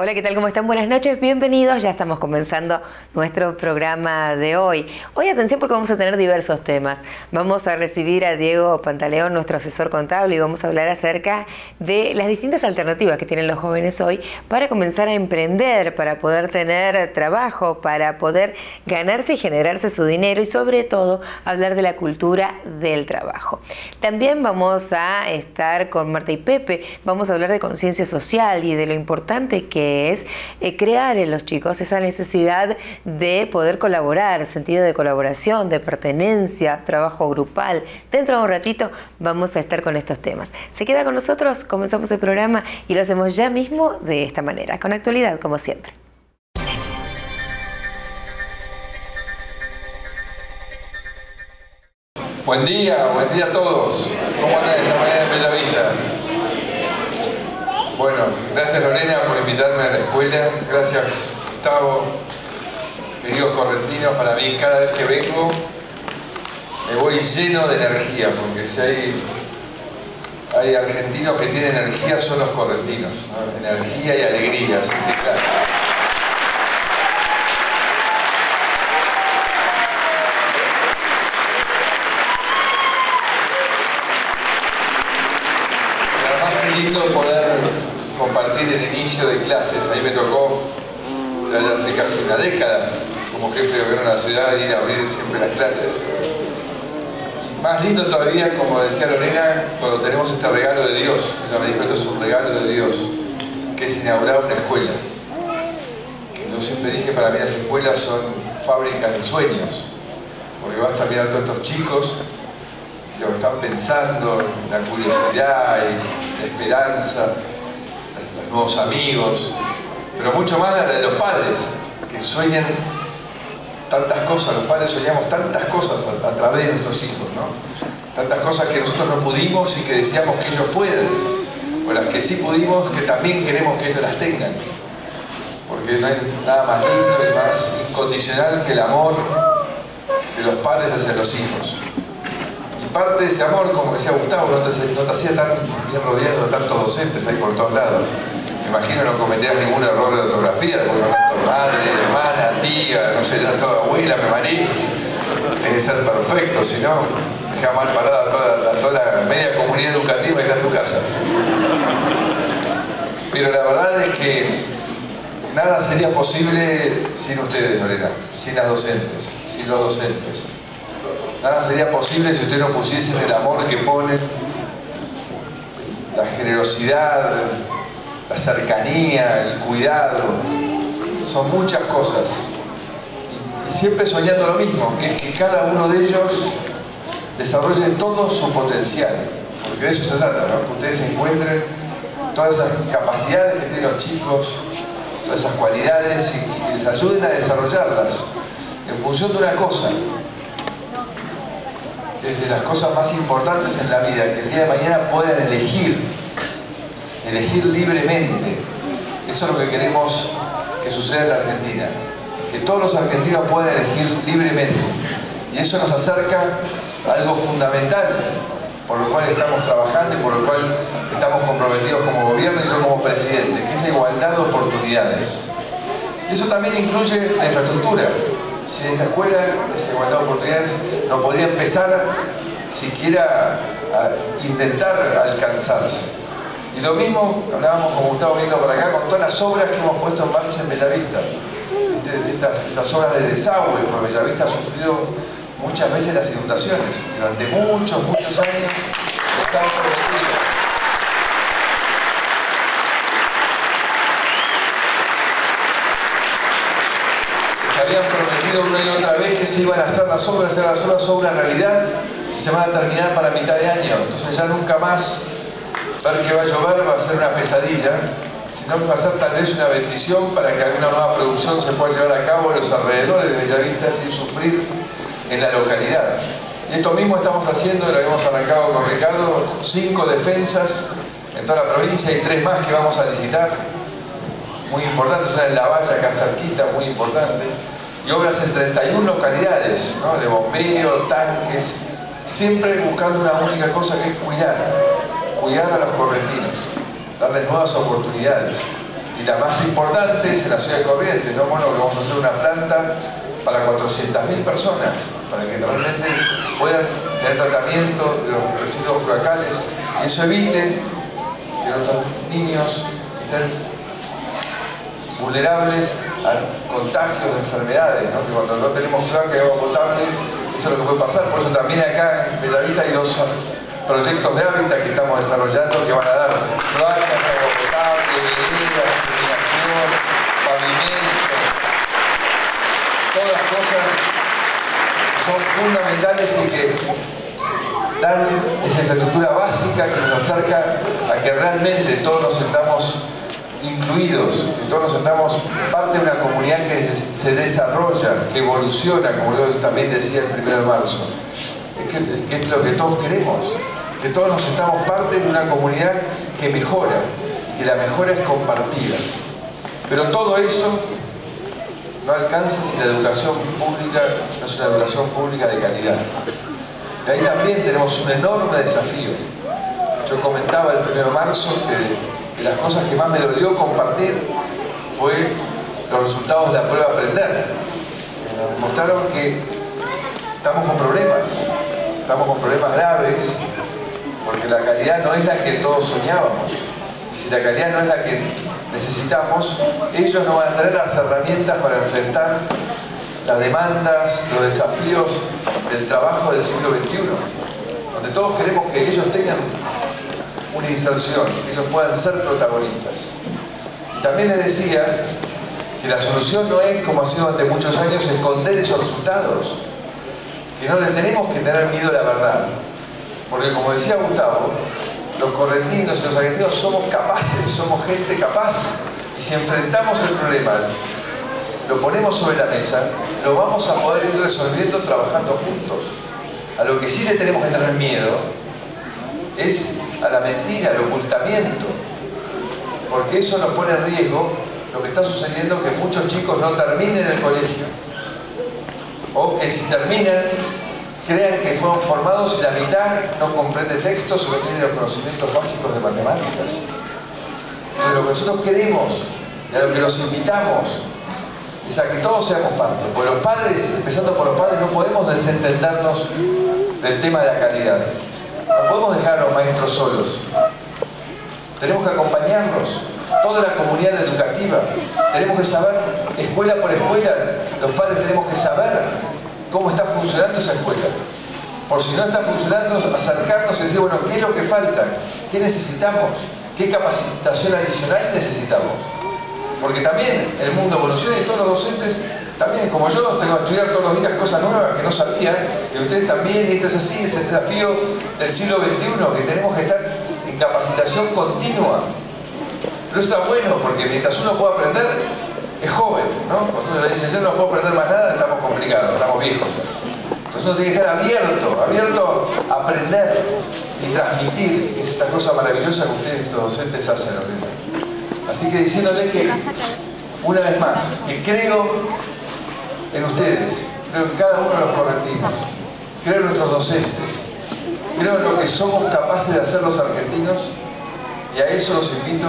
Hola, ¿qué tal? ¿Cómo están? Buenas noches, bienvenidos. Ya estamos comenzando nuestro programa de hoy. Hoy atención porque vamos a tener diversos temas. Vamos a recibir a Diego Pantaleón, nuestro asesor contable, y vamos a hablar acerca de las distintas alternativas que tienen los jóvenes hoy para comenzar a emprender, para poder tener trabajo, para poder ganarse y generarse su dinero y sobre todo hablar de la cultura del trabajo. También vamos a estar con Marta y Pepe, vamos a hablar de conciencia social y de lo importante que es eh, crear en los chicos esa necesidad de poder colaborar, sentido de colaboración, de pertenencia, trabajo grupal. Dentro de un ratito vamos a estar con estos temas. Se queda con nosotros, comenzamos el programa y lo hacemos ya mismo de esta manera, con actualidad como siempre. Buen día, buen día a todos. ¿Cómo andan esta mañana en? Bueno, gracias Lorena por invitarme a la escuela. Gracias Gustavo. Queridos correntinos, para mí cada vez que vengo me voy lleno de energía, porque si hay, hay argentinos que tienen energía son los correntinos. Energía y alegría. Así que. lindo poder compartir el inicio de clases. A mí me tocó, ya hace casi una década, como jefe de gobierno de la ciudad, ir a abrir siempre las clases. Más lindo todavía, como decía Lorena, cuando tenemos este regalo de Dios. Ella me dijo, esto es un regalo de Dios, que es inaugurar una escuela. Yo siempre dije, para mí las escuelas son fábricas de sueños, porque vas a mirar a todos estos chicos lo que están pensando, la curiosidad y la esperanza, nuevos amigos, pero mucho más la de los padres, que sueñan tantas cosas, los padres soñamos tantas cosas a, a través de nuestros hijos, ¿no? Tantas cosas que nosotros no pudimos y que deseamos que ellos puedan, o las que sí pudimos, que también queremos que ellos las tengan. Porque no hay nada más lindo y más incondicional que el amor de los padres hacia los hijos parte de ese amor, como decía Gustavo, no te, hacía tan bien rodeado de tantos docentes ahí por todos lados. Me imagino no cometías ningún error de ortografía, porque no madre, hermana, tía, no sé, ya toda abuela, me marí. Tienes que ser perfecto, si no, deja mal parada a toda, toda la media comunidad educativa que está tu casa. Pero la verdad es que nada sería posible sin ustedes, Lorena, sin las docentes, sin los docentes. Nada sería posible si ustedes no pusiesen el amor que ponen, la generosidad, la cercanía, el cuidado. Son muchas cosas. Y siempre soñando lo mismo, que es que cada uno de ellos desarrolle todo su potencial. Porque de eso se trata, ¿no? que ustedes encuentren todas esas capacidades que tienen los chicos, todas esas cualidades y, y les ayuden a desarrollarlas en función de una cosa, es de las cosas más importantes en la vida, que el día de mañana puedan elegir, elegir libremente. Eso es lo que queremos que suceda en la Argentina, que todos los argentinos puedan elegir libremente. Y eso nos acerca a algo fundamental, por lo cual estamos trabajando y por lo cual estamos comprometidos como gobierno y yo como presidente, que es la igualdad de oportunidades. Y eso también incluye la infraestructura sin esta escuela, esa igualdad de oportunidades, no podría empezar siquiera a intentar alcanzarse. Y lo mismo, hablábamos con Gustavo viendo para acá, con todas las obras que hemos puesto en marcha en Bellavista. Este, estas, obras de desagüe, porque Bellavista ha sufrido muchas veces las inundaciones. Durante muchos, muchos años prometidos. habían prometido una y otra vez que se iban a hacer las obras, hacer las obras, obras realidad y se van a terminar para mitad de año. Entonces ya nunca más ver que va a llover va a ser una pesadilla, sino que va a ser tal vez una bendición para que alguna nueva producción se pueda llevar a cabo en los alrededores de Bellavista sin sufrir en la localidad. Y esto mismo estamos haciendo, lo habíamos arrancado con Ricardo, cinco defensas en toda la provincia y tres más que vamos a licitar muy importantes, una en La Valla, acá cerquita, muy importante, y obras en 31 localidades, de bombeo, tanques, siempre buscando una única cosa que es cuidar, cuidar a los correntinos, darles nuevas oportunidades. y la más importante es en la ciudad de Corrientes, ¿no? Bueno, vamos a hacer una planta para 400.000 personas, para que realmente puedan tener tratamiento de los residuos cloacales y eso evite que nuestros niños estén vulnerables a contagios de enfermedades, ¿no? que cuando no tenemos cloaca y agua potable, eso es lo que puede pasar, por eso también acá en Bellavista hay dos proyectos de hábitat que estamos desarrollando que van a dar cloacas, agua potable, veredas, iluminación, pavimento, todas las cosas que son fundamentales y que dan esa infraestructura básica que nos acerca a que realmente todos nos sentamos incluidos, que todos nos sentamos parte de una comunidad que se desarrolla, que evoluciona, como yo también decía el 1 de marzo. Es que, es lo que todos queremos, que todos nos sentamos parte de una comunidad que mejora, que la mejora es compartida. Pero todo eso no alcanza si la educación pública no es una educación pública de calidad. Y ahí también tenemos un enorme desafío. Yo comentaba el 1 de marzo que, las cosas que más me dolió compartir fue los resultados de la prueba aprender. Nos demostraron que estamos con problemas, estamos con problemas graves, porque la calidad no es la que todos soñábamos. Y si la calidad no es la que necesitamos, ellos no van a tener las herramientas para enfrentar las demandas, los desafíos del trabajo del siglo XXI, donde todos queremos que ellos tengan una inserción, que ellos puedan ser protagonistas. También les decía que la solución no es, como ha sido durante muchos años, esconder esos resultados, que no le tenemos que tener miedo a la verdad, porque como decía Gustavo, los correntinos y los argentinos somos capaces, somos gente capaz. Y si enfrentamos el problema, lo ponemos sobre la mesa, lo vamos a poder ir resolviendo trabajando juntos. A lo que sí le tenemos que tener miedo es a la mentira, al ocultamiento. Porque eso nos pone en riesgo lo que está sucediendo que muchos chicos no terminen el colegio. O que si terminan crean que fueron formados y la mitad no comprende textos o no tiene los conocimientos básicos de matemáticas. Entonces lo que nosotros queremos y a lo que los invitamos es a que todos seamos parte. Porque los padres, empezando por los padres, no podemos desentendernos del tema de la calidad. No podemos dejar a los maestros solos. Tenemos que acompañarlos, toda la comunidad educativa. Tenemos que saber, escuela por escuela, los padres tenemos que saber cómo está funcionando esa escuela. Por si no está funcionando, acercarnos y decir, bueno, ¿qué es lo que falta? ¿Qué necesitamos? ¿Qué capacitación adicional necesitamos? Porque también el mundo evoluciona y todos los docentes, también como yo, tengo que estudiar todos los días cosas nuevas que no sabía, y ustedes también, y esto es así, es el desafío del siglo XXI, que tenemos que estar en capacitación continua. Pero eso está bueno, porque mientras uno pueda aprender, es joven, ¿no? Cuando uno dice, yo no puedo aprender más nada, estamos complicados, estamos viejos. Entonces uno tiene que estar abierto, abierto a aprender y transmitir, esta cosa maravillosa que ustedes los docentes hacen. Así que diciéndole que, una vez más, que creo en ustedes, creo en cada uno de los correntinos, creo en nuestros docentes, creo en lo que somos capaces de hacer los argentinos y a eso los invito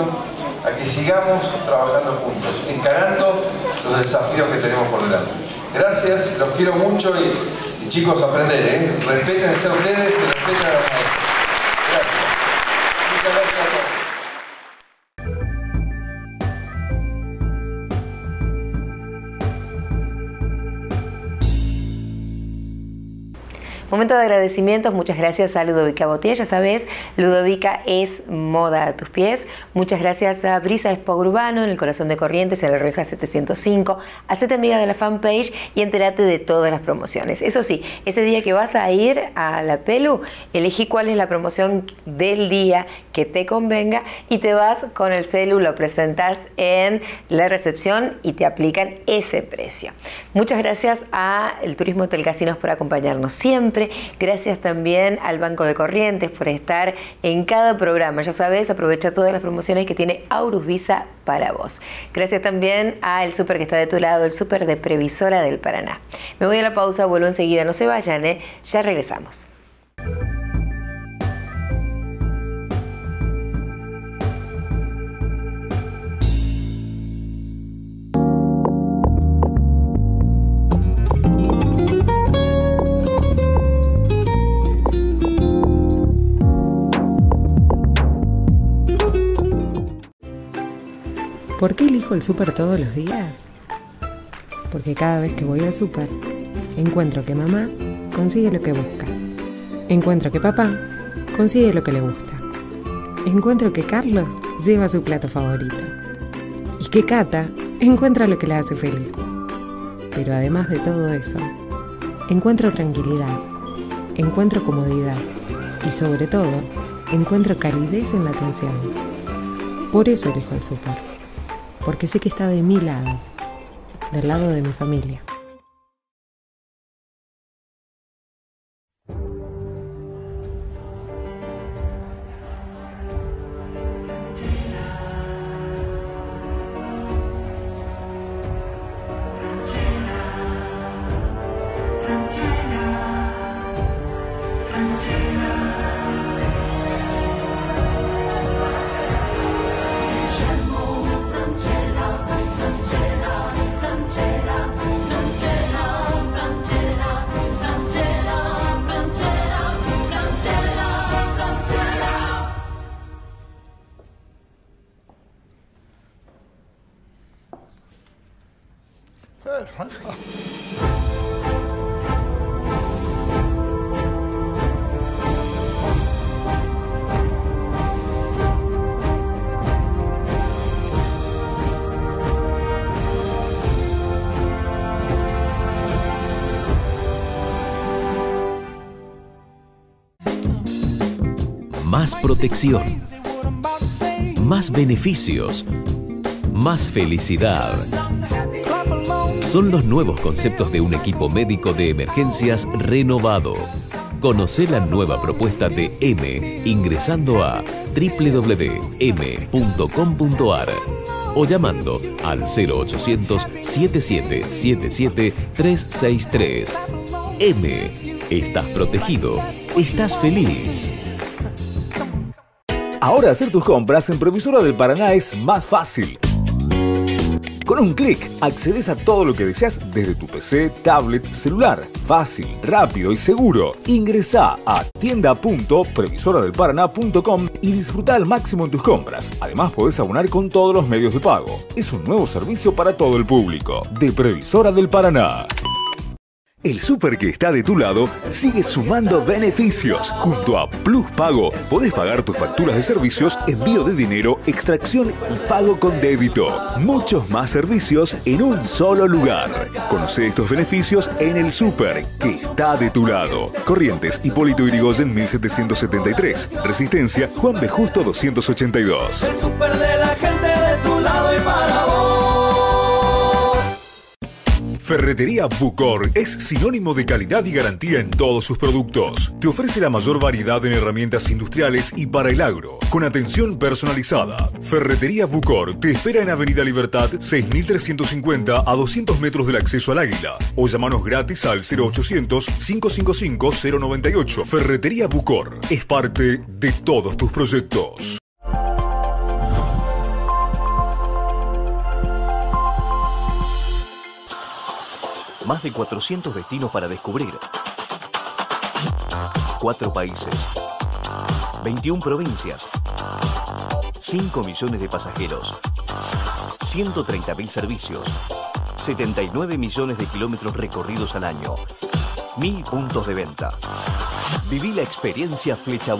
a que sigamos trabajando juntos, encarando los desafíos que tenemos por delante. Gracias, los quiero mucho y, chicos, aprender, ¿eh? Respétense a ustedes y respeten a los maestros. Momento de agradecimientos, muchas gracias a Ludovica Botella, ya sabes, Ludovica es moda a tus pies. Muchas gracias a Brisa Expo Urbano en el corazón de Corrientes, en la Reja 705. Hacete amiga de la fanpage y entérate de todas las promociones. Eso sí, ese día que vas a ir a la Pelu, elegí cuál es la promoción del día que te convenga y te vas con el celu, lo presentas en la recepción y te aplican ese precio. Muchas gracias a el Turismo Hotel Casinos por acompañarnos siempre Gracias también al Banco de Corrientes por estar en cada programa. Ya sabes, aprovecha todas las promociones que tiene Aurus Visa para vos. Gracias también al súper que está de tu lado, el súper de Previsora del Paraná. Me voy a la pausa, vuelvo enseguida, no se vayan, ¿eh? ya regresamos. ¿Por qué elijo el súper todos los días? Porque cada vez que voy al súper, encuentro que mamá consigue lo que busca. Encuentro que papá consigue lo que le gusta. Encuentro que Carlos lleva su plato favorito. Y que Cata encuentra lo que le hace feliz. Pero además de todo eso, encuentro tranquilidad, encuentro comodidad y sobre todo, encuentro calidez en la atención. Por eso elijo el súper porque sé que está de mi lado, del lado de mi familia. Más protección. Más beneficios. Más felicidad. Son los nuevos conceptos de un equipo médico de emergencias renovado. Conoce la nueva propuesta de M ingresando a www.m.com.ar o llamando al 0800 7777 363. M. Estás protegido. Estás feliz. Ahora hacer tus compras en Provisora del Paraná es más fácil. Con un clic accedes a todo lo que deseas desde tu PC, tablet, celular. Fácil, rápido y seguro. Ingresa a tienda.previsoradelparaná.com y disfruta al máximo en tus compras. Además podés abonar con todos los medios de pago. Es un nuevo servicio para todo el público. De Previsora del Paraná. El súper que está de tu lado sigue sumando beneficios. Junto a Plus Pago, podés pagar tus facturas de servicios, envío de dinero, extracción y pago con débito. Muchos más servicios en un solo lugar. Conoce estos beneficios en el súper que está de tu lado. Corrientes, Hipólito Yrigoyen 1773. Resistencia, Juan B. Justo 282. El súper de la gente de tu lado y para Ferretería Bucor es sinónimo de calidad y garantía en todos sus productos. Te ofrece la mayor variedad en herramientas industriales y para el agro, con atención personalizada. Ferretería Bucor te espera en Avenida Libertad 6350 a 200 metros del acceso al Águila o llamanos gratis al 0800 555 098. Ferretería Bucor es parte de todos tus proyectos. Más de 400 destinos para descubrir. Cuatro países. 21 provincias. 5 millones de pasajeros. 130.000 servicios. 79 millones de kilómetros recorridos al año. 1000 puntos de venta. Viví la experiencia Flecha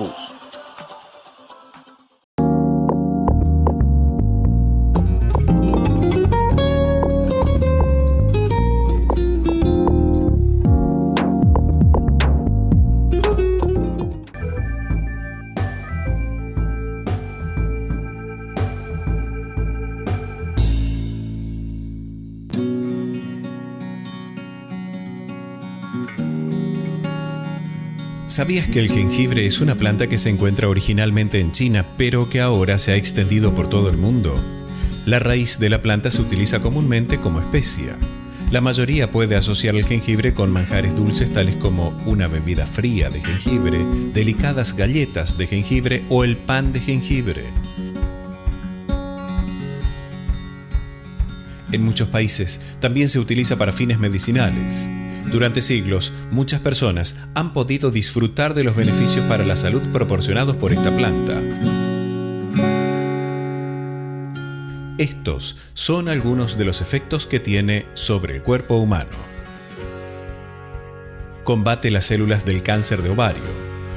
¿Sabías que el jengibre es una planta que se encuentra originalmente en China, pero que ahora se ha extendido por todo el mundo? La raíz de la planta se utiliza comúnmente como especia. La mayoría puede asociar el jengibre con manjares dulces tales como una bebida fría de jengibre, delicadas galletas de jengibre o el pan de jengibre. En muchos países también se utiliza para fines medicinales. Durante siglos, muchas personas han podido disfrutar de los beneficios para la salud proporcionados por esta planta. Estos son algunos de los efectos que tiene sobre el cuerpo humano. Combate las células del cáncer de ovario.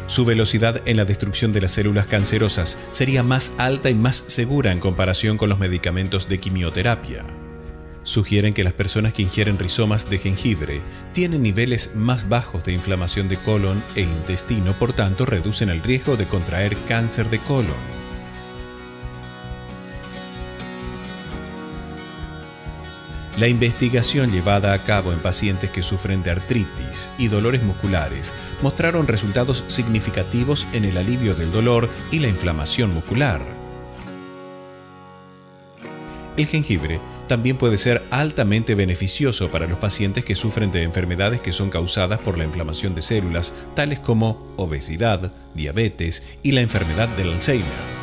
Su velocidad en la destrucción de las células cancerosas sería más alta y más segura en comparación con los medicamentos de quimioterapia. Sugieren que las personas que ingieren rizomas de jengibre tienen niveles más bajos de inflamación de colon e intestino, por tanto reducen el riesgo de contraer cáncer de colon. La investigación llevada a cabo en pacientes que sufren de artritis y dolores musculares mostraron resultados significativos en el alivio del dolor y la inflamación muscular. El jengibre también puede ser altamente beneficioso para los pacientes que sufren de enfermedades que son causadas por la inflamación de células, tales como obesidad, diabetes y la enfermedad del Alzheimer.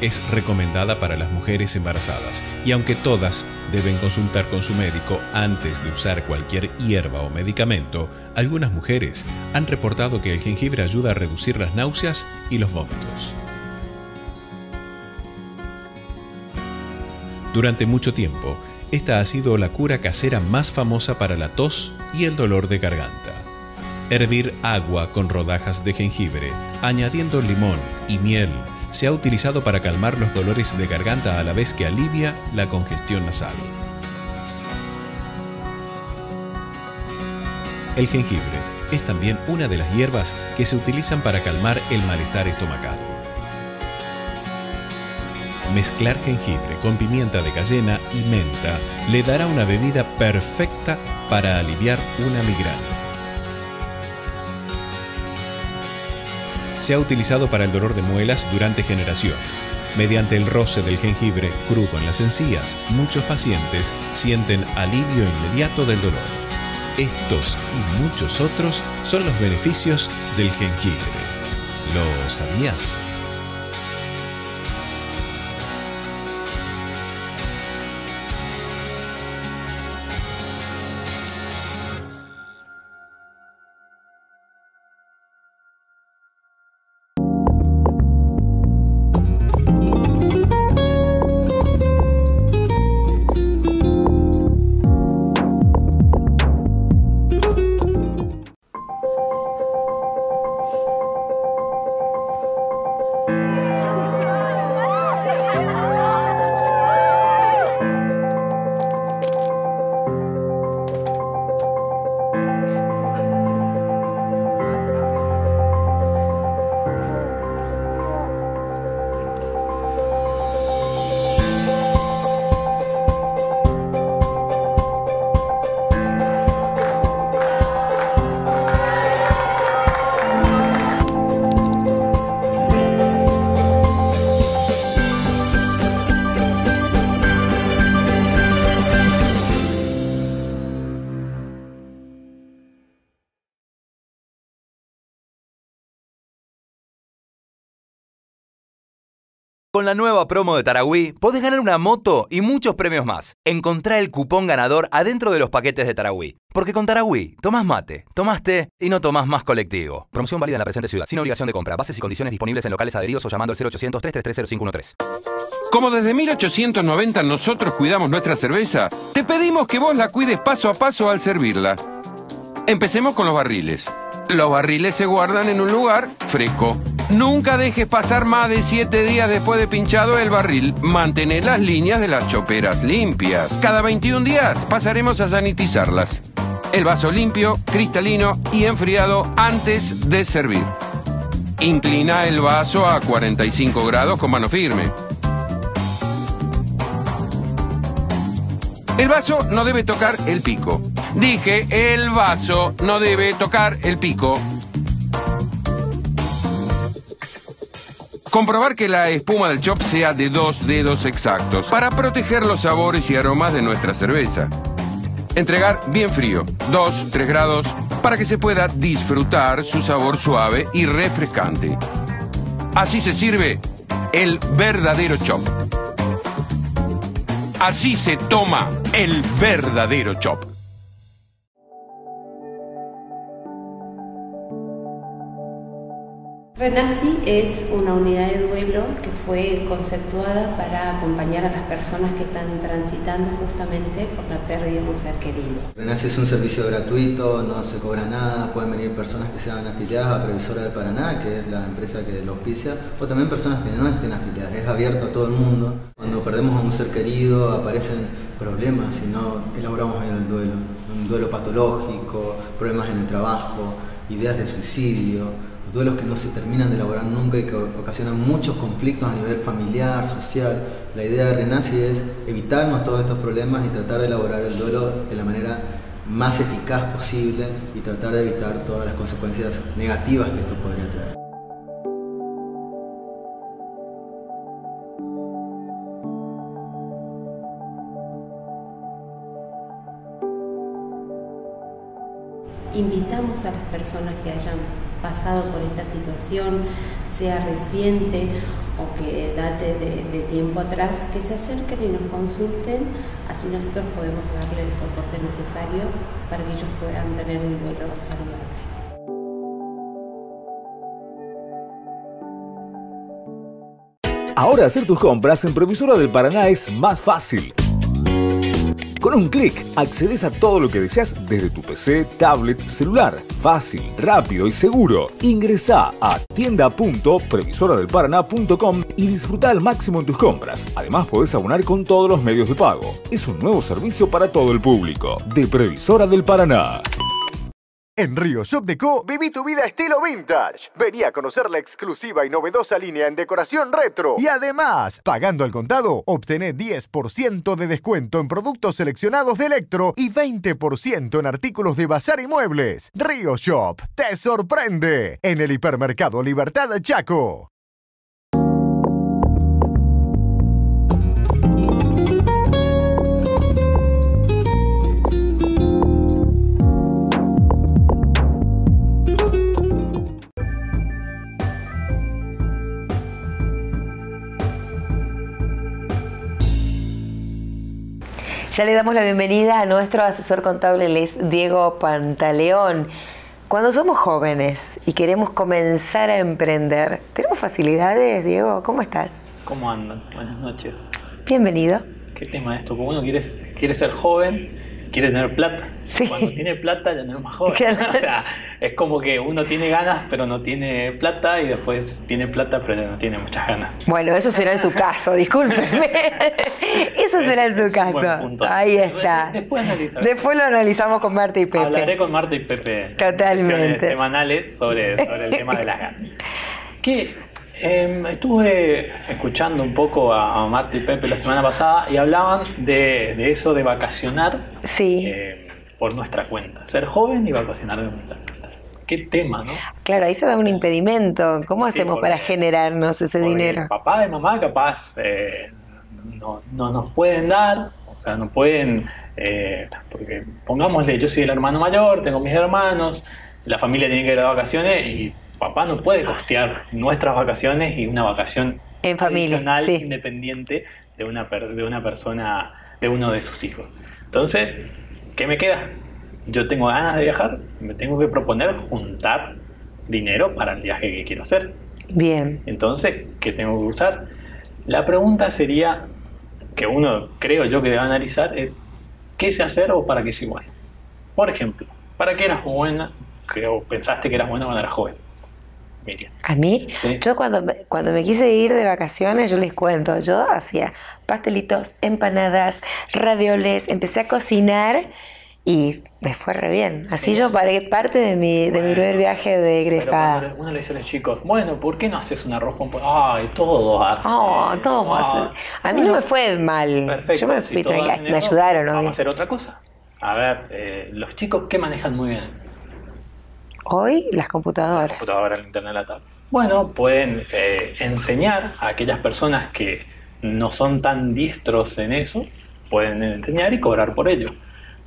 es recomendada para las mujeres embarazadas y aunque todas deben consultar con su médico antes de usar cualquier hierba o medicamento, algunas mujeres han reportado que el jengibre ayuda a reducir las náuseas y los vómitos. Durante mucho tiempo, esta ha sido la cura casera más famosa para la tos y el dolor de garganta. Hervir agua con rodajas de jengibre, añadiendo limón y miel se ha utilizado para calmar los dolores de garganta a la vez que alivia la congestión nasal. El jengibre es también una de las hierbas que se utilizan para calmar el malestar estomacal. Mezclar jengibre con pimienta de cayena y menta le dará una bebida perfecta para aliviar una migraña. se ha utilizado para el dolor de muelas durante generaciones. Mediante el roce del jengibre crudo en las encías, muchos pacientes sienten alivio inmediato del dolor. Estos y muchos otros son los beneficios del jengibre. ¿Lo sabías? Con la nueva promo de Tarahui, podés ganar una moto y muchos premios más. Encontrá el cupón ganador adentro de los paquetes de Tarahui. Porque con Tarahui, tomás mate, tomás té y no tomás más colectivo. Promoción válida en la presente ciudad, sin obligación de compra. Bases y condiciones disponibles en locales adheridos o llamando al 0800 333 0513 Como desde 1890 nosotros cuidamos nuestra cerveza, te pedimos que vos la cuides paso a paso al servirla. Empecemos con los barriles. Los barriles se guardan en un lugar fresco. Nunca dejes pasar más de 7 días después de pinchado el barril. Mantener las líneas de las choperas limpias. Cada 21 días pasaremos a sanitizarlas. El vaso limpio, cristalino y enfriado antes de servir. Inclina el vaso a 45 grados con mano firme. El vaso no debe tocar el pico. Dije, el vaso no debe tocar el pico. Comprobar que la espuma del chop sea de dos dedos exactos para proteger los sabores y aromas de nuestra cerveza. Entregar bien frío, 2-3 grados, para que se pueda disfrutar su sabor suave y refrescante. Así se sirve el verdadero chop. Así se toma el verdadero chop. Renaci es una unidad de duelo que fue conceptuada para acompañar a las personas que están transitando justamente por la pérdida de un ser querido. Renaci es un servicio gratuito, no se cobra nada, pueden venir personas que sean afiliadas a Previsora del Paraná, que es la empresa que lo auspicia, o también personas que no estén afiliadas, es abierto a todo el mundo. Cuando perdemos a un ser querido aparecen problemas y no elaboramos en el duelo, un duelo patológico, problemas en el trabajo, ideas de suicidio duelos que no se terminan de elaborar nunca y que ocasionan muchos conflictos a nivel familiar, social. La idea de Renaci es evitarnos todos estos problemas y tratar de elaborar el duelo de la manera más eficaz posible y tratar de evitar todas las consecuencias negativas que esto podría traer. Invitamos a las personas que hayan pasado por esta situación, sea reciente o que date de, tiempo atrás, que se acerquen y nos consulten, así nosotros podemos darle el soporte necesario para que ellos puedan tener un duelo saludable. Ahora hacer tus compras en Previsora del Paraná es más fácil. Con un clic accedes a todo lo que deseas desde tu PC, tablet, celular. Fácil, rápido y seguro. Ingresa a tienda.previsoradelparaná.com y disfruta al máximo en tus compras. Además podés abonar con todos los medios de pago. Es un nuevo servicio para todo el público. De Previsora del Paraná. En Río Shop Deco, viví tu vida estilo vintage. Vení a conocer la exclusiva y novedosa línea en decoración retro. Y además, pagando al contado, obtené 10% de descuento en productos seleccionados de Electro y 20% en artículos de bazar y muebles. Río Shop, te sorprende. En el hipermercado Libertad Chaco. Ya le damos la bienvenida a nuestro asesor contable, él es Diego Pantaleón. Cuando somos jóvenes y queremos comenzar a emprender, ¿tenemos facilidades, Diego? ¿Cómo estás? ¿Cómo andan? Buenas noches. Bienvenido. ¿Qué tema es esto? Como uno quiere, quiere ser joven, quiere tener plata. Cuando tiene plata ya no es más joven. o sea, es como que uno tiene ganas pero no tiene plata y después tiene plata pero no tiene muchas ganas. Bueno, eso será en su caso, discúlpeme. eso será en su caso. Ahí está. Después, después lo analizamos con Marta y Pepe. Hablaré con Marta y Pepe. Totalmente. Semanales sobre, sobre el tema de las ganas. ¿Qué, Em, estuve escuchando un poco a, Marta y Pepe la semana pasada y hablaban de, eso de vacacionar em, por nuestra cuenta. Ser joven y vacacionar de nuestra cuenta. Qué tema, ¿no? Claro, ahí se da un impedimento. ¿Cómo hacemos para generarnos ese dinero? Papá y mamá capaz eh, no, nos pueden dar, o sea, no pueden, eh, porque pongámosle, yo soy el hermano mayor, tengo mis hermanos, la familia tiene que ir a vacaciones y papá no puede costear nuestras vacaciones y una vacación en familia, independiente de una, de una persona, de uno de sus hijos. Entonces, ¿qué me queda? Yo tengo ganas de viajar, me tengo que proponer juntar dinero para el viaje que quiero hacer. Bien. Entonces, ¿qué tengo que usar? La pregunta sería, que uno creo yo que debe analizar, es ¿qué sé hacer o para qué soy bueno? Por ejemplo, ¿para qué eras buena? Creo, pensaste que eras buena cuando eras joven ¿A mí? Yo cuando, cuando me quise ir de vacaciones, yo les cuento, yo hacía pastelitos, empanadas, ravioles, empecé a cocinar y me fue re bien. Así yo paré parte de mi, de mi primer viaje de egresada. uno le dice a los chicos, bueno, ¿por qué no haces un arroz con Ay, todos hacen. Oh, todos hacen. A mí no me fue mal. Perfecto. Yo me fui me ayudaron. Vamos a hacer otra cosa. A ver, eh, los chicos, ¿qué manejan muy bien? Hoy las computadoras. Computadora, internet, la tablet. Bueno, pueden eh, enseñar a aquellas personas que no son tan diestros en eso, pueden enseñar y cobrar por ello.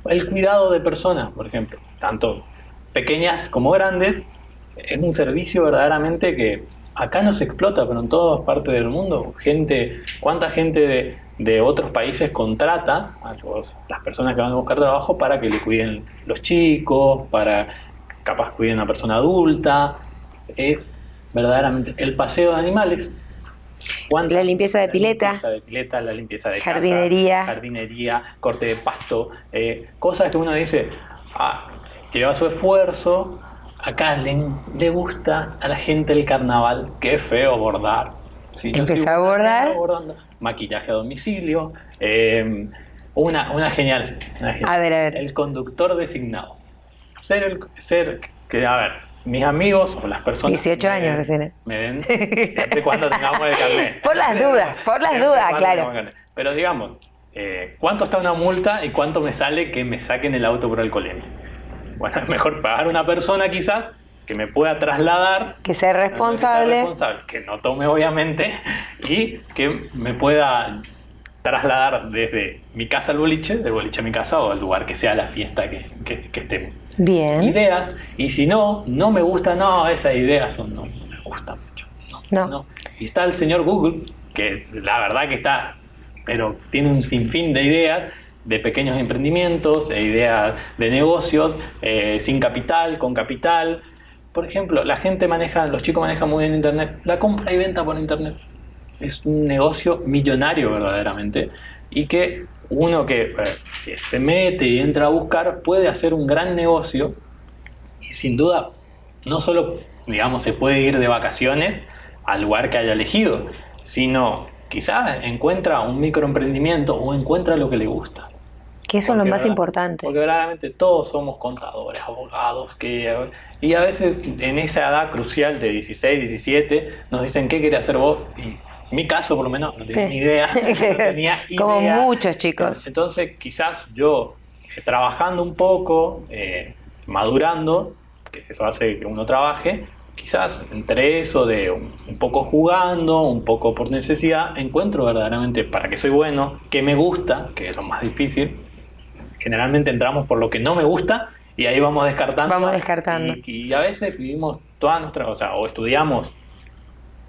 El cuidado de personas, por ejemplo, tanto pequeñas como grandes, es un servicio verdaderamente que acá no se explota, pero en todas partes del mundo, gente, cuánta gente de, de otros países contrata a las personas que van a buscar trabajo para que le cuiden los chicos, para capaz cuide una persona adulta. Es verdaderamente el paseo de animales. La limpieza de pileta. La limpieza de pileta, la limpieza de casa, Jardinería. jardinería, corte de pasto, eh, cosas que uno dice, ah, lleva su esfuerzo, acá le, le gusta a la gente el carnaval, qué feo bordar. Soy a bordar. bordando, maquillaje a domicilio, eh, una, una genial, una genial. A ver, a ver. El conductor designado. Ser el, ser, que a ver, mis amigos o las personas 18 me años ven- recién. me ven siempre cuando tengamos el carnet. Por las dudas, por las Siempre dudas, claro. Pero digamos, eh, ¿cuánto está una multa y cuánto me sale que me saquen el auto por alcoholemia? Bueno, es mejor pagar una persona quizás que me pueda trasladar Que sea que responsable, que no tome obviamente y que me pueda trasladar desde mi casa al boliche, del boliche a mi casa o al lugar que sea la fiesta que, que, que estemos. Bien. Ideas, y si no, no me gusta, no, esas ideas son, no, no me gustan mucho. No. Y está el señor Google, que la verdad que está, pero tiene un sinfín de ideas de pequeños emprendimientos, e ideas de negocios, eh, sin capital, con capital. Por ejemplo, la gente maneja, los chicos manejan muy bien Internet, la compra y venta por Internet. Es un negocio millonario verdaderamente y que uno que eh, si se mete y entra a buscar puede hacer un gran negocio y sin duda no solo digamos se puede ir de vacaciones al lugar que haya elegido, sino quizás encuentra un microemprendimiento o encuentra lo que le gusta. Que eso es lo más importante. Porque verdaderamente todos somos contadores, abogados, que, y a veces en esa edad crucial de 16, 17 nos dicen, ¿qué querés hacer vos? Y en mi caso, por lo menos, no tenía Sí. ni idea. no tenía Como muchos chicos. Entonces, quizás yo, eh, trabajando un poco, eh, madurando, que eso hace que uno trabaje, quizás entre eso de un, un poco jugando, un poco por necesidad, encuentro verdaderamente para qué soy bueno, qué me gusta, que es lo más difícil. Generalmente entramos por lo que no me gusta y ahí vamos descartando. Vamos descartando. Y, y a veces vivimos toda nuestra, o sea, o estudiamos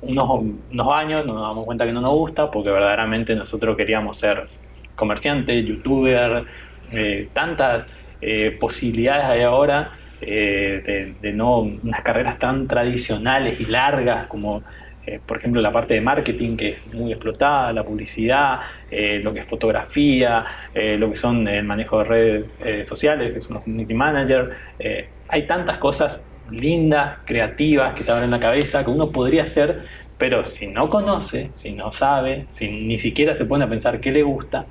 unos, años, nos damos cuenta que no nos gusta, porque verdaderamente nosotros queríamos ser comerciantes, youtuber, eh, tantas eh, posibilidades hay ahora eh, de, de no unas carreras tan tradicionales y largas como eh, por ejemplo la parte de marketing que es muy explotada, la publicidad, eh, lo que es fotografía, lo que son el manejo de redes sociales, que son los community managers, eh, hay tantas cosas lindas, creativas que te abren la cabeza que uno podría hacer, pero si no conoce, si no sabe, si ni siquiera se pone a pensar qué le gusta,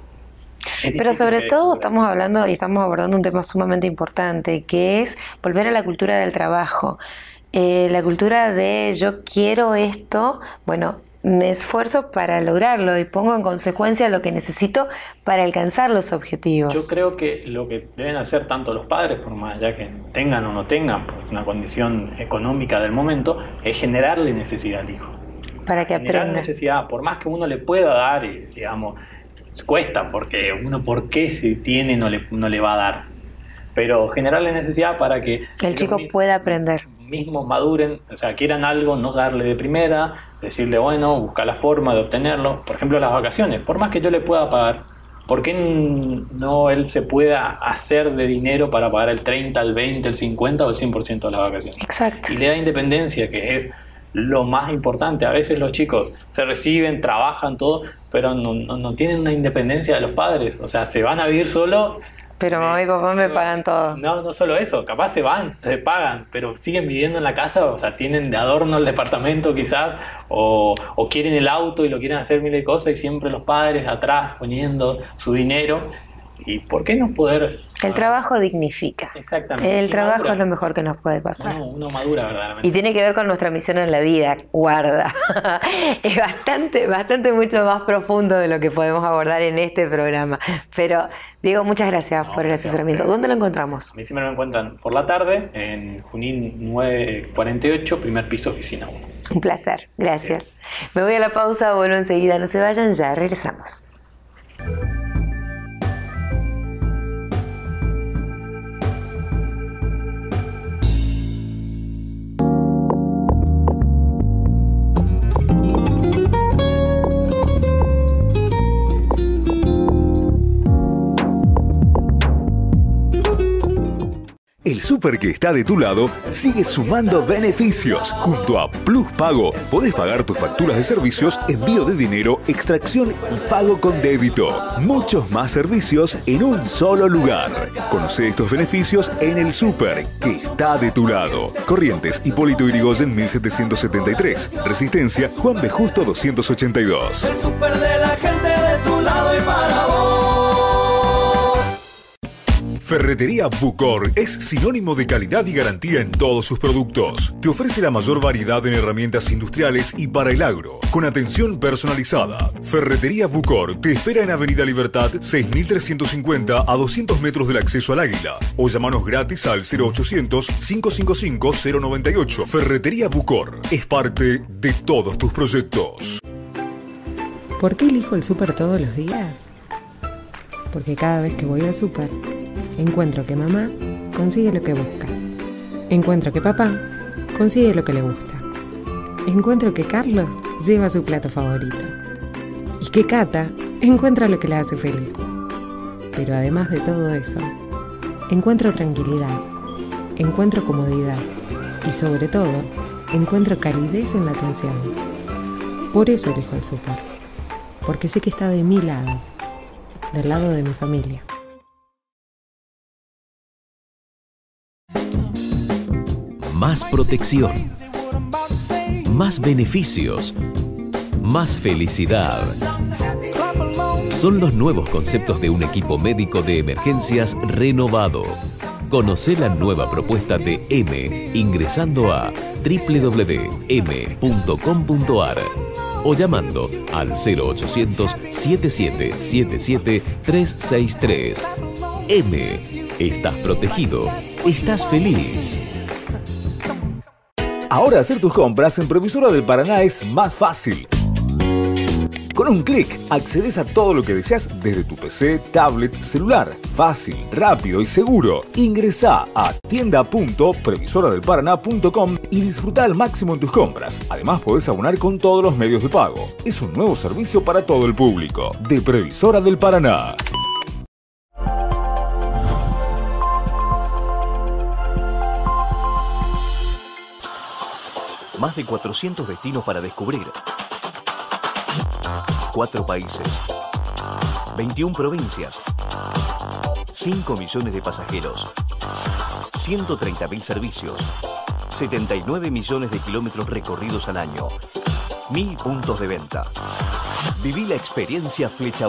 Pero sobre todo estamos hablando y estamos abordando un tema sumamente importante, que es volver a la cultura del trabajo. Eh, la cultura de yo quiero esto, bueno, me esfuerzo para lograrlo y pongo en consecuencia lo que necesito para alcanzar los objetivos. Yo creo que lo que deben hacer tanto los padres, por más allá que tengan o no tengan por una condición económica del momento, es generarle necesidad al hijo. para que Generar aprenda. necesidad, por más que uno le pueda dar, y, digamos, cuesta, porque uno por qué si tiene no le, no le va a dar. Pero generarle necesidad para que El chico pueda aprender. Mismos maduren, o sea, quieran algo, no darle de primera, decirle, bueno, buscar la forma de obtenerlo. Por ejemplo, las vacaciones, por más que yo le pueda pagar, ¿por qué no él se pueda hacer de dinero para pagar el 30, el 20, el 50 o el 100% de las vacaciones? Exacto. Y le da independencia, que es lo más importante. A veces los chicos se reciben, trabajan, todo, pero no, no- no tienen una independencia de los padres. O sea, se van a vivir solo Pero mamá y papá me pagan todo. no, no solo eso, capaz se van, se pagan, pero siguen viviendo en la casa, o sea, tienen de adorno el departamento quizás, o, o quieren el auto y lo quieren hacer mil de cosas y siempre los padres atrás poniendo su dinero. ¿Y por qué no poder? El trabajo dignifica. Exactamente. El trabajo madura. es lo mejor que nos puede pasar. Uno, uno madura verdaderamente. Y tiene que ver con nuestra misión en la vida, guarda. es bastante, bastante mucho más profundo de lo que podemos abordar en este programa. Pero, Diego, muchas gracias por el asesoramiento. ¿Dónde lo encontramos? A mí siempre me encuentran por la tarde en Junín 948, primer piso, oficina 1. Un placer, gracias. Me voy a la pausa, vuelvo enseguida, no se vayan, ya regresamos. El super que está de tu lado sigue sumando beneficios. Junto a Plus Pago, podés pagar tus facturas de servicios, envío de dinero, extracción y pago con débito. Muchos más servicios en un solo lugar. Conoce estos beneficios en el super que está de tu lado. Corrientes, Hipólito Irigoyen 1773. Resistencia, Juan B. Justo 282. El super de la gente de tu lado y para Ferretería Bucor es sinónimo de calidad y garantía en todos sus productos. Te ofrece la mayor variedad en herramientas industriales y para el agro, con atención personalizada. Ferretería Bucor te espera en Avenida Libertad 6350 a 200 metros del acceso al Águila o llamanos gratis al 0800 555 098. Ferretería Bucor es parte de todos tus proyectos. ¿Por qué elijo el súper todos los días? Porque cada vez que voy al súper encuentro que mamá consigue lo que busca. Encuentro que papá consigue lo que le gusta. Encuentro que Carlos lleva su plato favorito. Y que Cata encuentra lo que le hace feliz. Pero además de todo eso, encuentro tranquilidad, encuentro comodidad y sobre todo, encuentro calidez en la atención. Por eso elijo el súper, porque sé que está de mi lado, del lado de mi familia. Más protección. Más beneficios. Más felicidad. Son los nuevos conceptos de un equipo médico de emergencias renovado. Conoce la nueva propuesta de M ingresando a www.m.com.ar o llamando al 0800 7777 363. M. Estás protegido. Estás feliz. Ahora hacer tus compras en Previsora del Paraná es más fácil. Con un clic accedes a todo lo que deseas desde tu PC, tablet, celular. Fácil, rápido y seguro. Ingresa a tienda.previsoradelparaná.com y disfruta al máximo en tus compras. Además podés abonar con todos los medios de pago. Es un nuevo servicio para todo el público. De Previsora del Paraná. Más de 400 destinos para descubrir. Cuatro países. 21 provincias. 5 millones de pasajeros. 130.000 servicios. 79 millones de kilómetros recorridos al año. 1000 puntos de venta. Viví la experiencia Flecha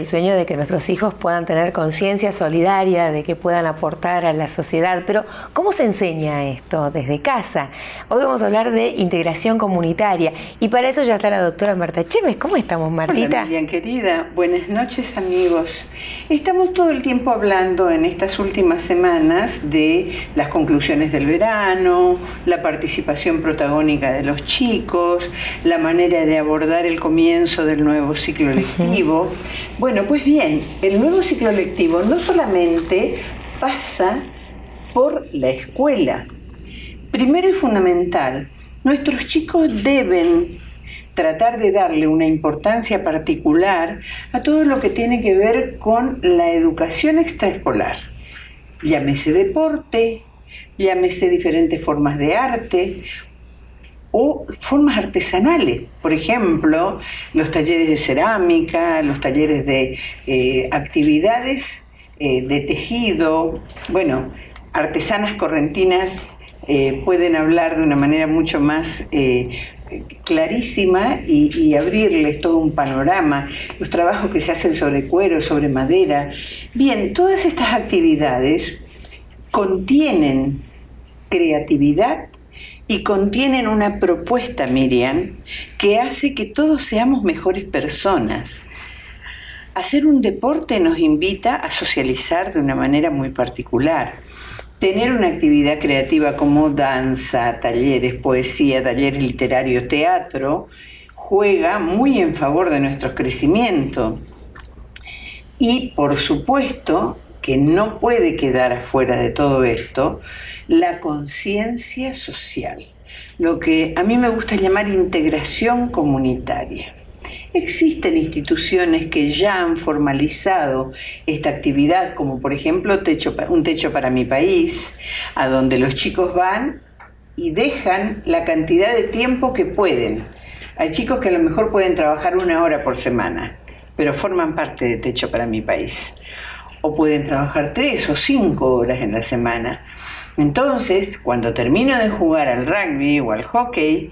el sueño de que nuestros hijos puedan tener conciencia solidaria, de que puedan aportar a la sociedad, pero ¿cómo se enseña esto desde casa? Hoy vamos a hablar de integración comunitaria y para eso ya está la doctora Marta Chemes. ¿Cómo estamos, Martita? Hola, querida. Buenas noches, amigos. Estamos todo el tiempo hablando en estas últimas semanas de las conclusiones del verano, la participación protagónica de los chicos, la manera de abordar el comienzo del nuevo ciclo lectivo. Bueno, pues bien, el nuevo ciclo lectivo no solamente pasa por la escuela. Primero y fundamental, Nuestros chicos deben tratar de darle una importancia particular a todo lo que tiene que ver con la educación extraescolar. Llámese deporte, llámese diferentes formas de arte o formas artesanales, por ejemplo, los talleres de cerámica, los talleres de eh, actividades eh, de tejido, bueno, artesanas correntinas eh, pueden hablar de una manera mucho más clarísima y, abrirles todo un panorama, los trabajos que se hacen sobre cuero, sobre madera. Bien, todas estas actividades contienen creatividad y contienen una propuesta, Miriam, que hace que todos seamos mejores personas. Hacer un deporte nos invita a socializar de una manera muy particular tener una actividad creativa como danza, talleres, poesía, talleres literarios, teatro, juega muy en favor de nuestro crecimiento. Y por supuesto que no puede quedar afuera de todo esto la conciencia social, lo que a mí me gusta llamar integración comunitaria. Existen instituciones que ya han formalizado esta actividad, como por ejemplo Un Techo para mi país, a donde los chicos van y dejan la cantidad de tiempo que pueden. Hay chicos que a lo mejor pueden trabajar una hora por semana, pero forman parte de Techo para mi país. O pueden trabajar tres o cinco horas en la semana. Entonces, cuando termino de jugar al rugby o al hockey,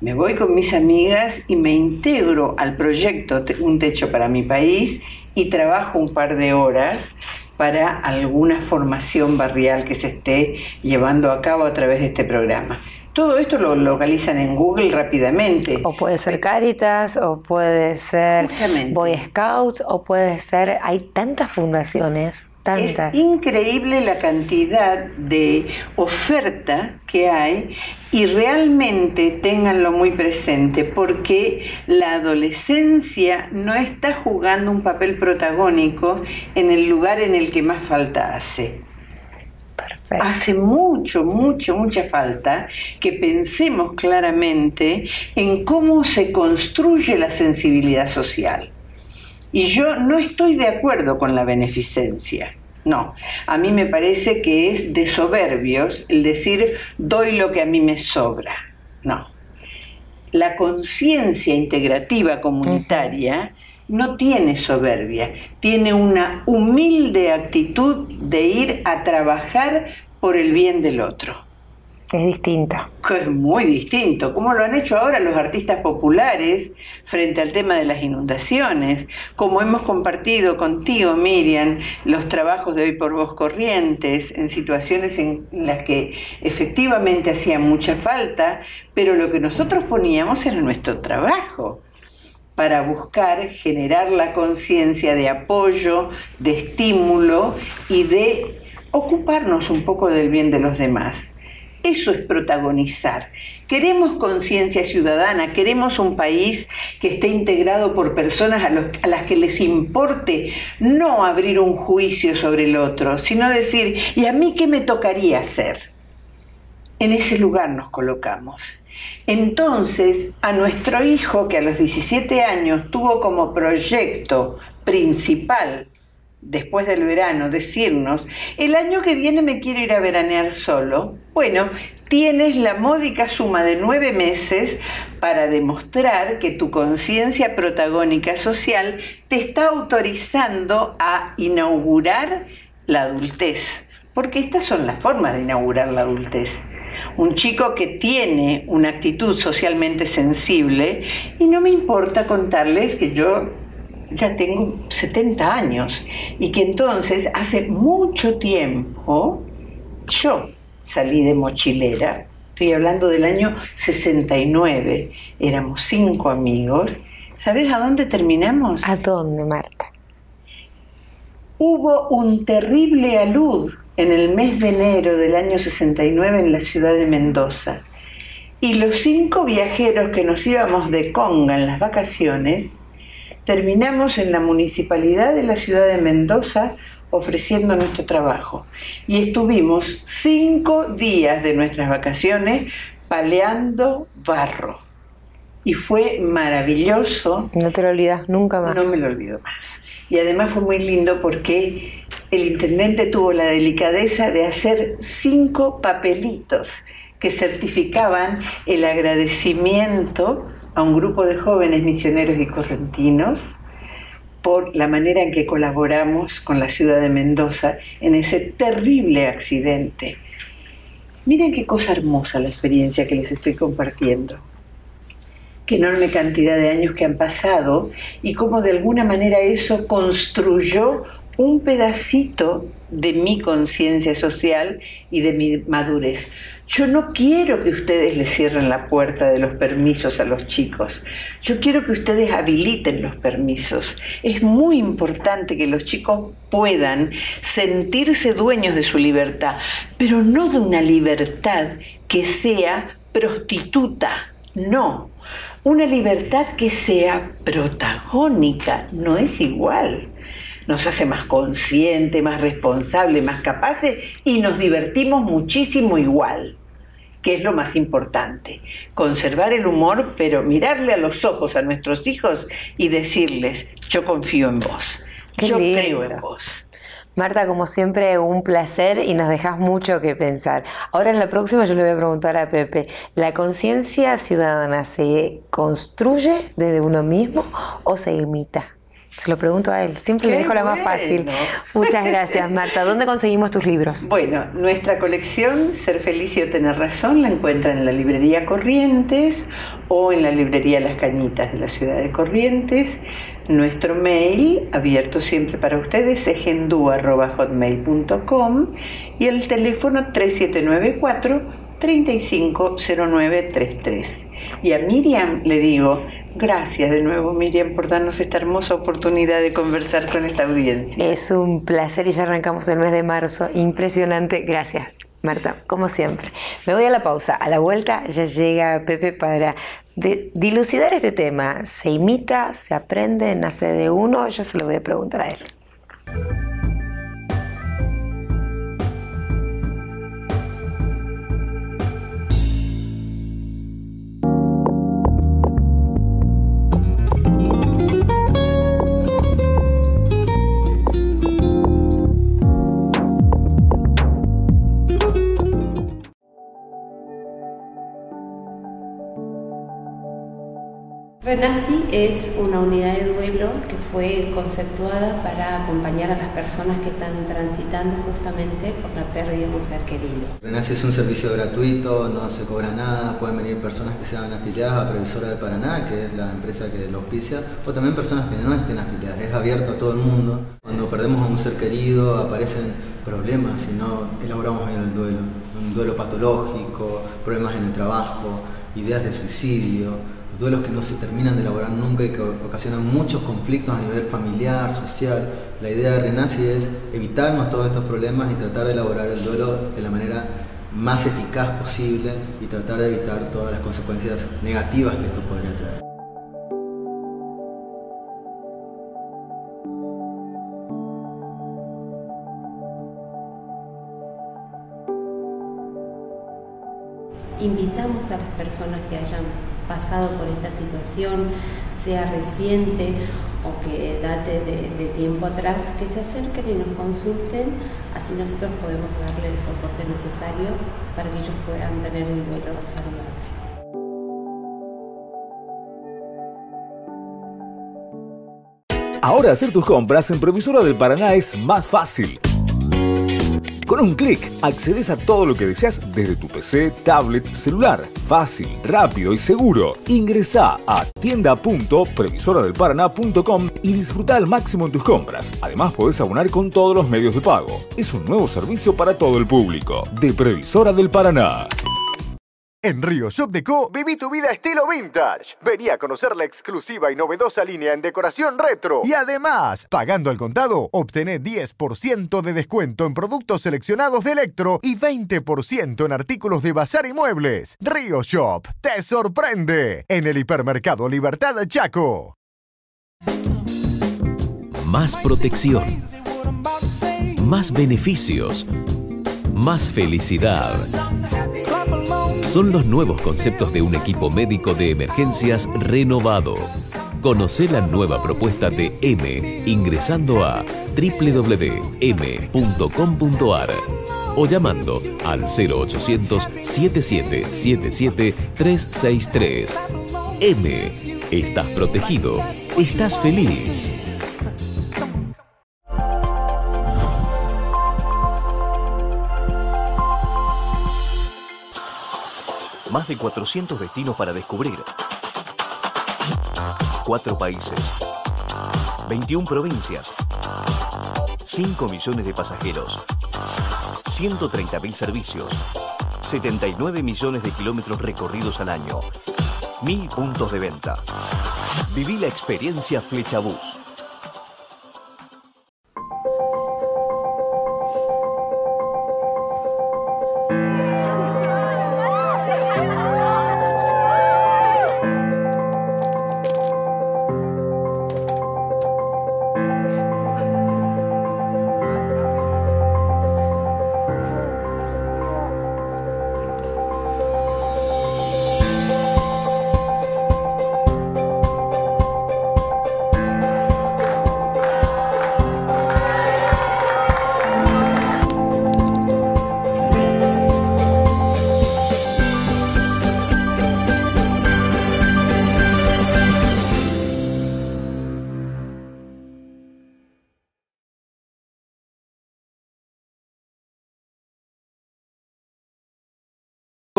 me voy con mis amigas y me integro al proyecto Un Techo para mi país y trabajo un par de horas para alguna formación barrial que se esté llevando a cabo a través de este programa. Todo esto lo localizan en Google rápidamente. O puede ser Caritas, o puede ser Boy Scouts, o puede ser, hay tantas fundaciones es increíble la cantidad de oferta que hay y realmente ténganlo muy presente porque la adolescencia no está jugando un papel protagónico en el lugar en el que más falta hace. Hace mucho, mucho, mucha falta que pensemos claramente en cómo se construye la sensibilidad social. Y yo no estoy de acuerdo con la beneficencia. No, a mí me parece que es de soberbios el decir doy lo que a mí me sobra. No. La conciencia integrativa comunitaria no tiene soberbia, tiene una humilde actitud de ir a trabajar por el bien del otro. Es distinto. Es muy distinto, como lo han hecho ahora los artistas populares frente al tema de las inundaciones, como hemos compartido contigo, Miriam, los trabajos de hoy por vos corrientes, en situaciones en las que efectivamente hacía mucha falta, pero lo que nosotros poníamos era nuestro trabajo para buscar generar la conciencia de apoyo, de estímulo y de ocuparnos un poco del bien de los demás. Eso es protagonizar. Queremos conciencia ciudadana, queremos un país que esté integrado por personas a, las que les importe no abrir un juicio sobre el otro, sino decir, ¿y a mí qué me tocaría hacer? En ese lugar nos colocamos. Entonces, a nuestro hijo, que a los 17 años tuvo como proyecto principal después del verano, decirnos, el año que viene me quiero ir a veranear solo, bueno, tienes la módica suma de nueve meses para demostrar que tu conciencia protagónica social te está autorizando a inaugurar la adultez. Porque estas son las formas de inaugurar la adultez. Un chico que tiene una actitud socialmente sensible, y no me importa contarles que yo ya tengo 70 años y que entonces hace mucho tiempo yo salí de mochilera, estoy hablando del año 69, éramos cinco amigos. ¿Sabes a dónde terminamos? ¿A dónde, Marta? Hubo un terrible alud en el mes de enero del año 69 en la ciudad de Mendoza. Y los cinco viajeros que nos íbamos de Conga en las vacaciones, terminamos en la municipalidad de la ciudad de Mendoza ofreciendo nuestro trabajo. Y estuvimos cinco días de nuestras vacaciones paleando barro. Y fue maravilloso. No te lo olvidas nunca más. No me lo olvido más. Y además fue muy lindo porque el intendente tuvo la delicadeza de hacer cinco papelitos que certificaban el agradecimiento a un grupo de jóvenes misioneros y correntinos por la manera en que colaboramos con la ciudad de Mendoza en ese terrible accidente. Miren qué cosa hermosa la experiencia que les estoy compartiendo. Qué enorme cantidad de años que han pasado y cómo de alguna manera eso construyó un pedacito de mi conciencia social y de mi madurez. Yo no quiero que ustedes le cierren la puerta de los permisos a los chicos. Yo quiero que ustedes habiliten los permisos. Es muy importante que los chicos puedan sentirse dueños de su libertad, pero no de una libertad que sea prostituta. No, una libertad que sea protagónica. No es igual nos hace más consciente, más responsable, más capaces y nos divertimos muchísimo igual que es lo más importante. Conservar el humor, pero mirarle a los ojos a nuestros hijos y decirles, yo confío en vos, yo creo en vos. Marta, como siempre, un placer y nos dejas mucho que pensar. Ahora en la próxima yo le voy a preguntar a Pepe, ¿la conciencia ciudadana se construye desde uno mismo o se imita? Se lo pregunto a él. Siempre le dejo la más fácil. Muchas gracias, Marta. ¿Dónde conseguimos tus libros? Bueno, nuestra colección Ser Feliz y Tener Razón la encuentran en la librería Corrientes o en la librería Las Cañitas de la ciudad de Corrientes. Nuestro mail, abierto siempre para ustedes, es gendú.hotmail.com y el teléfono 3794 350933. Y a Miriam le digo, gracias de nuevo Miriam por darnos esta hermosa oportunidad de conversar con esta audiencia. Es un placer y ya arrancamos el mes de marzo. Impresionante. Gracias. Marta, como siempre. Me voy a la pausa. A la vuelta ya llega Pepe para dilucidar este tema. ¿Se imita? ¿Se aprende? ¿Nace de uno? Yo se lo voy a preguntar a él. Renaci es una unidad de duelo que fue conceptuada para acompañar a las personas que están transitando justamente por la pérdida de un ser querido. Renaci es un servicio gratuito, no se cobra nada, pueden venir personas que sean afiliadas a Previsora del Paraná, que es la empresa que lo auspicia, o también personas que no estén afiliadas, es abierto a todo el mundo. Cuando perdemos a un ser querido aparecen problemas si no elaboramos bien el duelo, un duelo patológico, problemas en el trabajo, ideas de suicidio duelos que no se terminan de elaborar nunca y que ocasionan muchos conflictos a nivel familiar, social. La idea de Renaci es evitarnos todos estos problemas y tratar de elaborar el duelo de la manera más eficaz posible y tratar de evitar todas las consecuencias negativas que esto podría traer. Invitamos a las personas que hayan pasado por esta situación, sea reciente o que date de, tiempo atrás, que se acerquen y nos consulten, así nosotros podemos darle el soporte necesario para que ellos puedan tener un duelo saludable. Ahora hacer tus compras en Provisora del Paraná es más fácil. Con un clic accedes a todo lo que deseas desde tu PC, tablet, celular. Fácil, rápido y seguro. Ingresa a tienda.previsoradelparaná.com y disfruta al máximo en tus compras. Además podés abonar con todos los medios de pago. Es un nuevo servicio para todo el público. De Previsora del Paraná. En Río Shop Deco, viví tu vida estilo vintage. Vení a conocer la exclusiva y novedosa línea en decoración retro. Y además, pagando al contado, obtené 10% de descuento en productos seleccionados de Electro y 20% en artículos de bazar y muebles. Río Shop, te sorprende. En el hipermercado Libertad Chaco. Más protección. Más beneficios. Más felicidad. Son los nuevos conceptos de un equipo médico de emergencias renovado. Conoce la nueva propuesta de M ingresando a www.m.com.ar o llamando al 0800 7777 363. M. Estás protegido. Estás feliz. Más de 400 destinos para descubrir. Cuatro países. 21 provincias. 5 millones de pasajeros. 130.000 servicios. 79 millones de kilómetros recorridos al año. 1000 puntos de venta. Viví la experiencia Flechabús.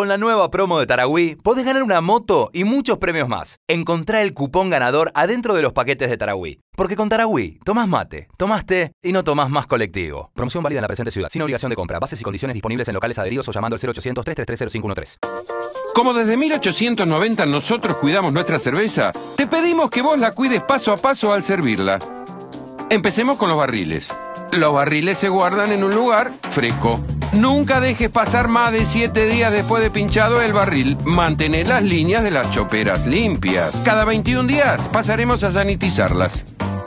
La nueva promo de Tarahui, podés ganar una moto y muchos premios más. Encontrá el cupón ganador adentro de los paquetes de Tarahui. Porque con Tarahui, tomás mate, tomás té y no tomás más colectivo. Promoción válida en la presente ciudad, sin obligación de compra. Bases y condiciones disponibles en locales adheridos o llamando al 0800 333 0513 Como desde 1890 nosotros cuidamos nuestra cerveza, te pedimos que vos la cuides paso a paso al servirla. Empecemos con los barriles. Los barriles se guardan en un lugar fresco. Nunca dejes pasar más de 7 días después de pinchado el barril. Mantener las líneas de las choperas limpias. Cada 21 días pasaremos a sanitizarlas.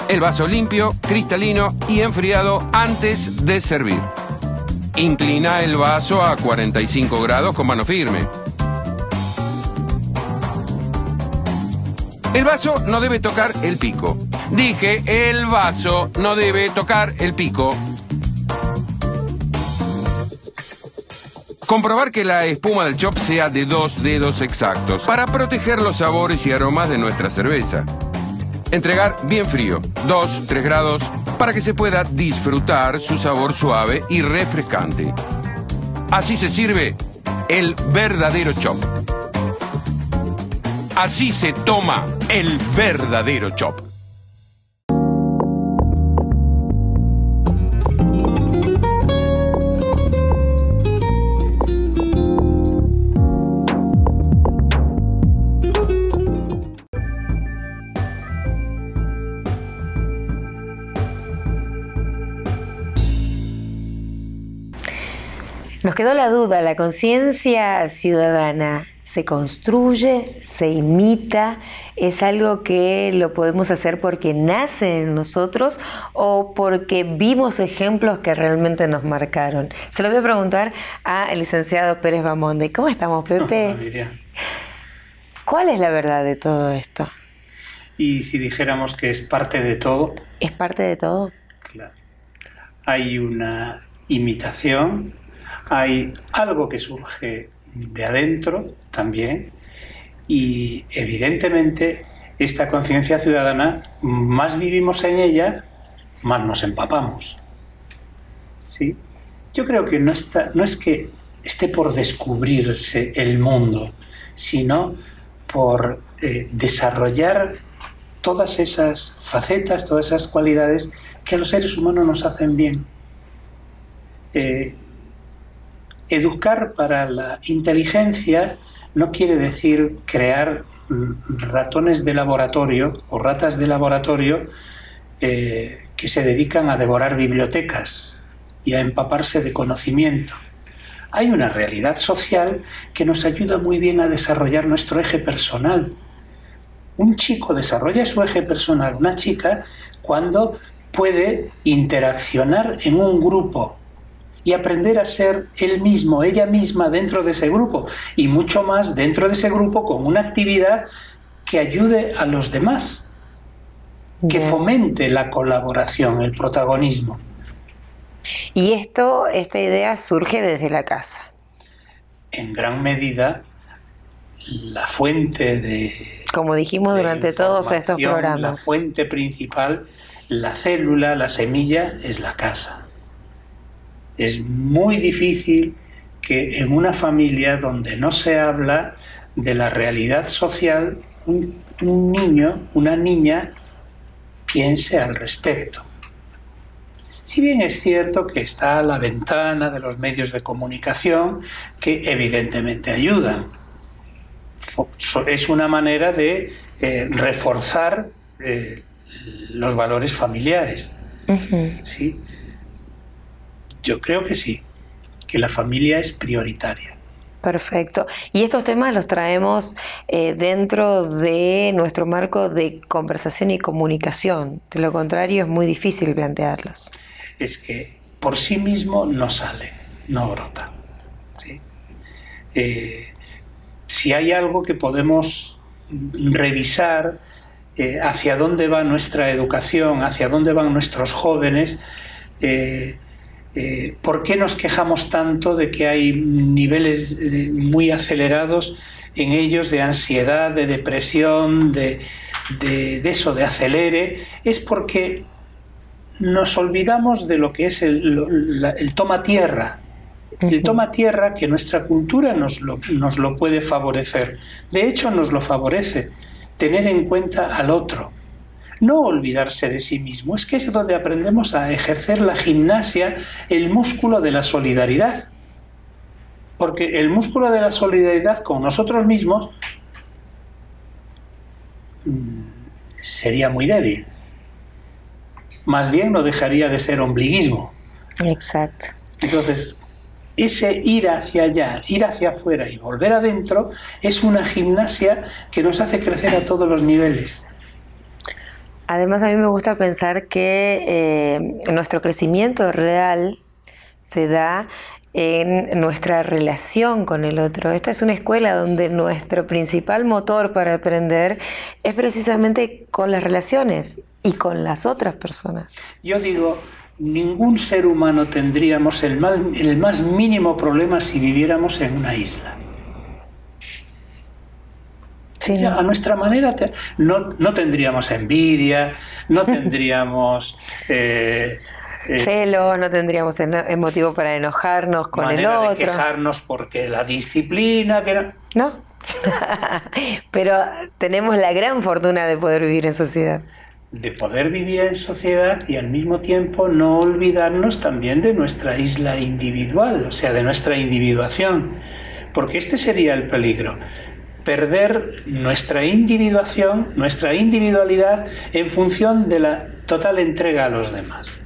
El vaso limpio, cristalino y enfriado antes de servir. Inclina el vaso a 45 grados con mano firme. El vaso no debe tocar el pico. Dije, el vaso no debe tocar el pico. Comprobar que la espuma del chop sea de dos dedos exactos para proteger los sabores y aromas de nuestra cerveza. Entregar bien frío, 2, 3 grados, para que se pueda disfrutar su sabor suave y refrescante. Así se sirve el verdadero chop. Así se toma el verdadero chop. Nos quedó la duda, la conciencia ciudadana se construye, se imita, es algo que lo podemos hacer porque nace en nosotros o porque vimos ejemplos que realmente nos marcaron. Se lo voy a preguntar al licenciado Pérez Bamonde. ¿Cómo estamos, Pepe? ¿Cuál es la verdad de todo esto? Y si dijéramos que es parte de todo. ¿Es parte de todo? Claro. Hay una imitación, hay algo que surge de adentro también y evidentemente esta conciencia ciudadana, más vivimos en ella, más nos empapamos. ¿Sí? Yo creo que no, está, no es que esté por descubrirse el mundo, sino por eh, desarrollar todas esas facetas, todas esas cualidades que a los seres humanos nos hacen bien. Eh, Educar para la inteligencia no quiere decir crear mm, ratones de laboratorio o ratas de laboratorio eh, que se dedican a devorar bibliotecas y a empaparse de conocimiento. Hay una realidad social que nos ayuda muy bien a desarrollar nuestro eje personal. Un chico desarrolla su eje personal, una chica, cuando puede interaccionar en un grupo y aprender a ser él mismo, ella misma dentro de ese grupo y mucho más dentro de ese grupo con una actividad que ayude a los demás, que fomente la colaboración, el protagonismo. Y esto, esta idea surge desde la casa. En gran medida, la fuente de... Como dijimos durante todos estos programas. La fuente principal, la célula, la semilla, es la casa. Es muy difícil que en una familia donde no se habla de la realidad social, un, niño, una niña, piense al respecto. Si bien es cierto que está a la ventana de los medios de comunicación que evidentemente ayudan, es una manera de eh, reforzar eh, los valores familiares. ¿sí? Yo creo que sí, que la familia es prioritaria. Perfecto. Y estos temas los traemos eh, dentro de nuestro marco de conversación y comunicación. De lo contrario, es muy difícil plantearlos. Es que por sí mismo no sale, no brota. Eh, si hay algo que podemos revisar eh, hacia dónde va nuestra educación, hacia dónde van nuestros jóvenes, eh, ¿por qué nos quejamos tanto de que hay niveles eh, muy acelerados en ellos de ansiedad, de depresión, de, eso, de acelere? Es porque nos olvidamos de lo que es el, toma tierra. El toma tierra que nuestra cultura nos lo, nos lo puede favorecer. De hecho, nos lo favorece. Tener en cuenta al otro no olvidarse de sí mismo, es que es donde aprendemos a ejercer la gimnasia, el músculo de la solidaridad. Porque el músculo de la solidaridad con nosotros mismos mm, sería muy débil. Más bien no dejaría de ser ombliguismo. Exacto. Entonces, ese ir hacia allá, ir hacia afuera y volver adentro es una gimnasia que nos hace crecer a todos los niveles. Además, a mí me gusta pensar que eh, nuestro crecimiento real se da en nuestra relación con el otro. Esta es una escuela donde nuestro principal motor para aprender es precisamente con las relaciones y con las otras personas. Yo digo, ningún ser humano tendríamos el el más mínimo problema si viviéramos en una isla a nuestra manera no, no, tendríamos envidia, no tendríamos... Eh, eh, celos, no tendríamos motivo para enojarnos con el otro. De quejarnos porque la disciplina que no. Pero tenemos la gran fortuna de poder vivir en sociedad. De poder vivir en sociedad y al mismo tiempo no olvidarnos también de nuestra isla individual, o sea, de nuestra individuación. Porque este sería el peligro perder nuestra individuación, nuestra individualidad en función de la total entrega a los demás.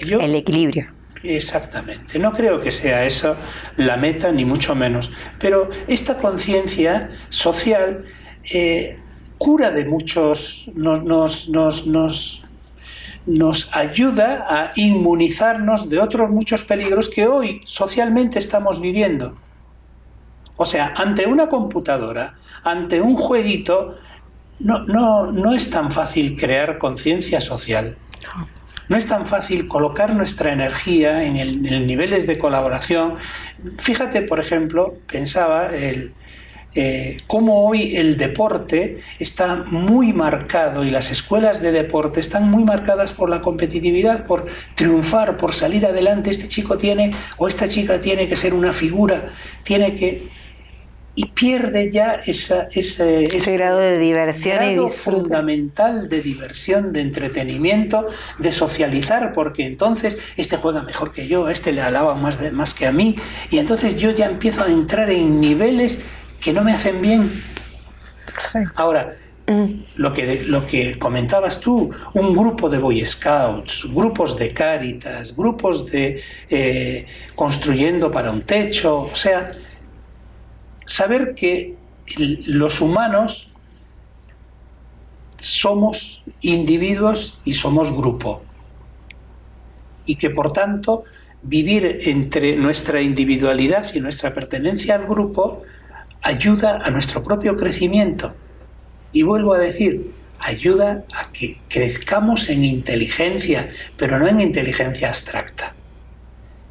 el equilibrio. Exactamente. No creo que sea eso la meta, ni mucho menos. Pero esta conciencia social eh, cura de muchos, nos, nos, nos, nos ayuda a inmunizarnos de otros muchos peligros que hoy socialmente estamos viviendo. O sea, ante una computadora, ante un jueguito, no, no, no es tan fácil crear conciencia social. No es tan fácil colocar nuestra energía en, el, niveles de colaboración. Fíjate, por ejemplo, pensaba el, eh, cómo hoy el deporte está muy marcado y las escuelas de deporte están muy marcadas por la competitividad, por triunfar, por salir adelante. Este chico tiene o esta chica tiene que ser una figura, tiene que y pierde ya esa, ese, grado de diversión y fundamental de diversión, de entretenimiento, de socializar, porque entonces este juega mejor que yo, este le alaba más, más que a mí, y entonces yo ya empiezo a entrar en niveles que no me hacen bien. Ahora, mm. lo que, lo que comentabas tú, un grupo de Boy Scouts, grupos de Cáritas, grupos de eh, construyendo para un techo, o sea, saber que los humanos somos individuos y somos grupo. Y que por tanto vivir entre nuestra individualidad y nuestra pertenencia al grupo ayuda a nuestro propio crecimiento. Y vuelvo a decir, ayuda a que crezcamos en inteligencia, pero no en inteligencia abstracta,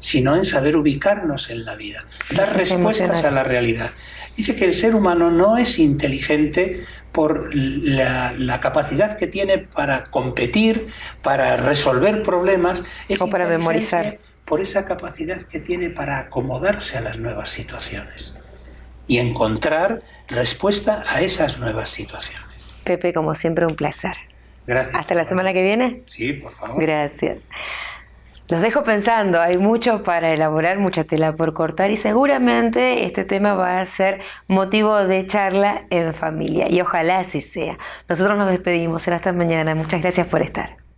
sino en saber ubicarnos en la vida, dar respuestas a la realidad. Dice que el ser humano no es inteligente por la, capacidad que tiene para competir, para resolver problemas, es o para memorizar. Por esa capacidad que tiene para acomodarse a las nuevas situaciones y encontrar respuesta a esas nuevas situaciones. Pepe, como siempre, un placer. Gracias. Hasta la semana que viene. Sí, por favor. Gracias. Los dejo pensando, hay mucho para elaborar, mucha tela por cortar y seguramente este tema va a ser motivo de charla en familia y ojalá así sea. Nosotros nos despedimos, será hasta mañana. Muchas gracias por estar.